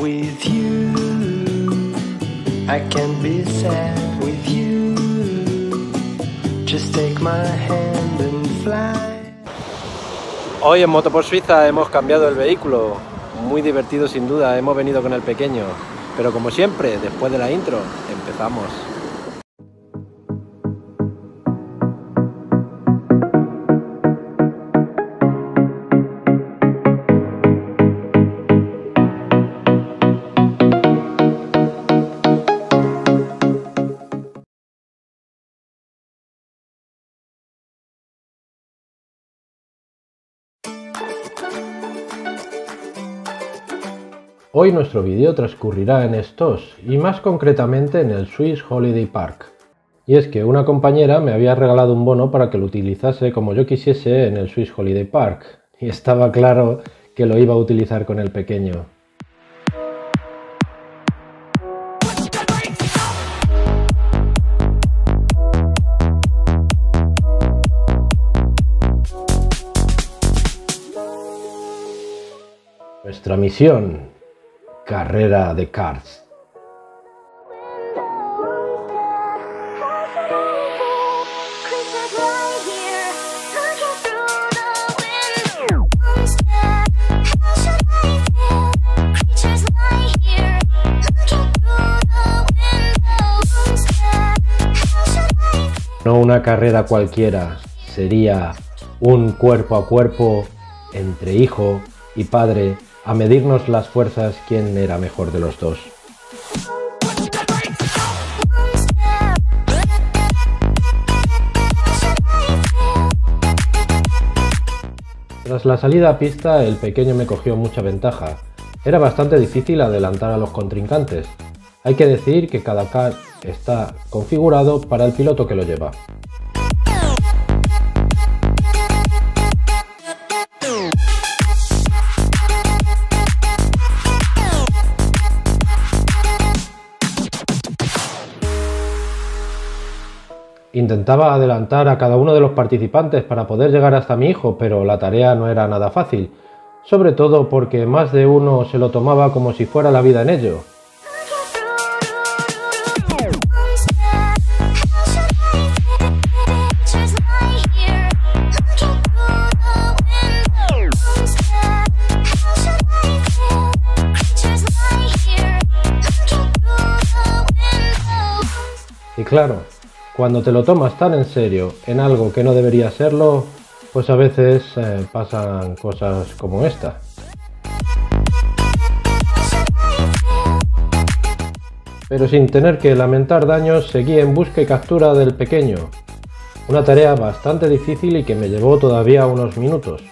with you. I can be sad with you. Just take my hand and fly. Hoy en Moto por Suiza hemos cambiado el vehículo. Muy divertido sin duda, hemos venido con el pequeño. Pero como siempre, después de la intro, empezamos. Hoy nuestro vídeo transcurrirá en estos, y más concretamente en el Swiss Holiday Park. Y es que una compañera me había regalado un bono para que lo utilizase como yo quisiese en el Swiss Holiday Park, y estaba claro que lo iba a utilizar con el pequeño. Nuestra misión carrera de karts. No una carrera cualquiera, sería un cuerpo a cuerpo entre hijo y padre a medirnos las fuerzas quién era mejor de los dos. Tras la salida a pista, el pequeño me cogió mucha ventaja. Era bastante difícil adelantar a los contrincantes. Hay que decir que cada car está configurado para el piloto que lo lleva. Intentaba adelantar a cada uno de los participantes para poder llegar hasta mi hijo, pero la tarea no era nada fácil, sobre todo porque más de uno se lo tomaba como si fuera la vida en ello. Y claro, cuando te lo tomas tan en serio en algo que no debería serlo, pues a veces eh, pasan cosas como esta. Pero sin tener que lamentar daños, seguí en busca y captura del pequeño. Una tarea bastante difícil y que me llevó todavía unos minutos.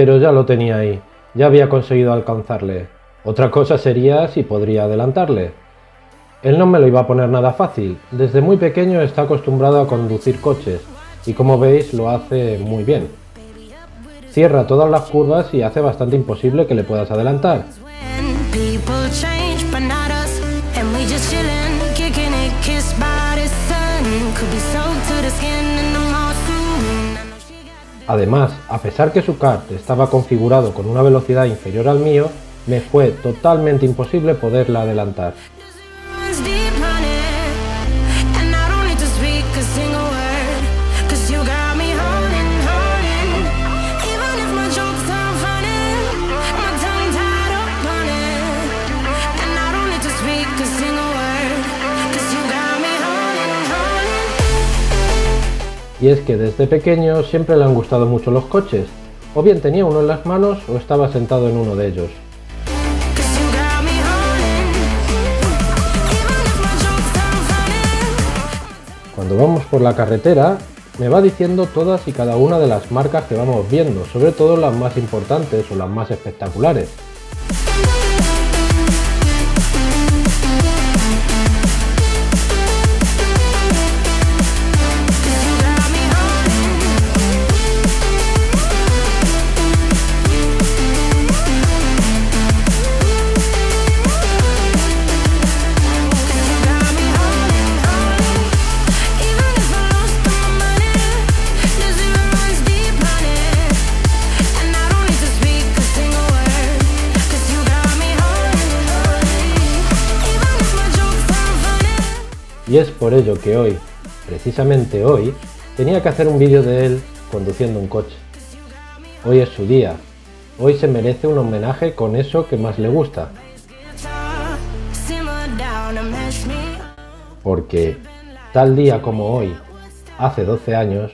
Pero ya lo tenía ahí, ya había conseguido alcanzarle. Otra cosa sería si podría adelantarle. Él no me lo iba a poner nada fácil, desde muy pequeño está acostumbrado a conducir coches, y como veis lo hace muy bien. Cierra todas las curvas y hace bastante imposible que le puedas adelantar. Además, a pesar que su kart estaba configurado con una velocidad inferior al mío, me fue totalmente imposible poderla adelantar. Y es que desde pequeño siempre le han gustado mucho los coches, o bien tenía uno en las manos o estaba sentado en uno de ellos. Cuando vamos por la carretera, me va diciendo todas y cada una de las marcas que vamos viendo, sobre todo las más importantes o las más espectaculares. Y es por ello que hoy, precisamente hoy, tenía que hacer un vídeo de él conduciendo un coche. Hoy es su día. Hoy se merece un homenaje con eso que más le gusta. Porque tal día como hoy, hace 12 años,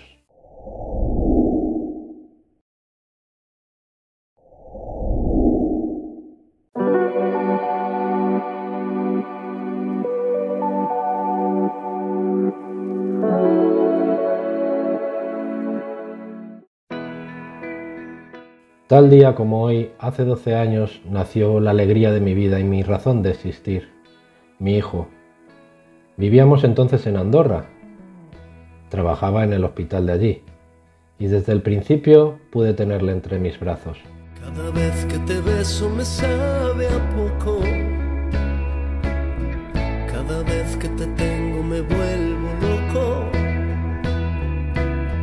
Tal día como hoy, hace 12 años, nació la alegría de mi vida y mi razón de existir, mi hijo. Vivíamos entonces en Andorra. Trabajaba en el hospital de allí y desde el principio pude tenerle entre mis brazos. Cada vez que te beso me sabe a poco. Cada vez que te tengo me vuelvo loco.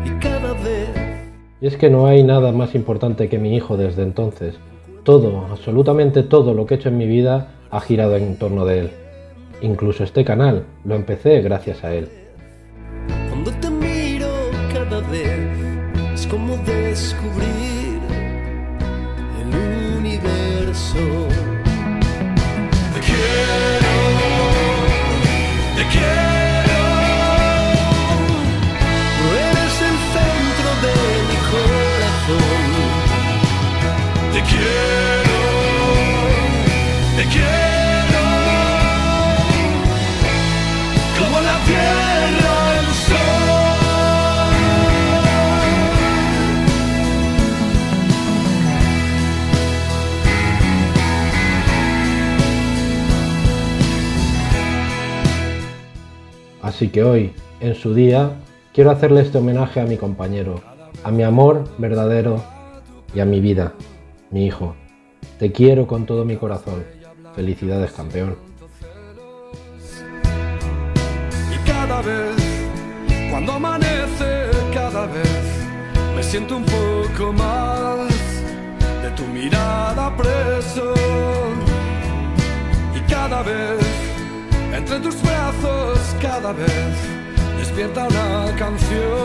Y cada vez y es que no hay nada más importante que mi hijo desde entonces. Todo, absolutamente todo lo que he hecho en mi vida ha girado en torno de él. Incluso este canal, lo empecé gracias a él. Cuando te miro cada vez es como descubrir Como la tierra el sol. Así que hoy, en su día, quiero hacerle este homenaje a mi compañero, a mi amor verdadero y a mi vida, mi hijo. Te quiero con todo mi corazón. Felicidades, campeón. Y cada vez, cuando amanece, cada vez me siento un poco más de tu mirada preso. Y cada vez, entre tus brazos, cada vez despierta una canción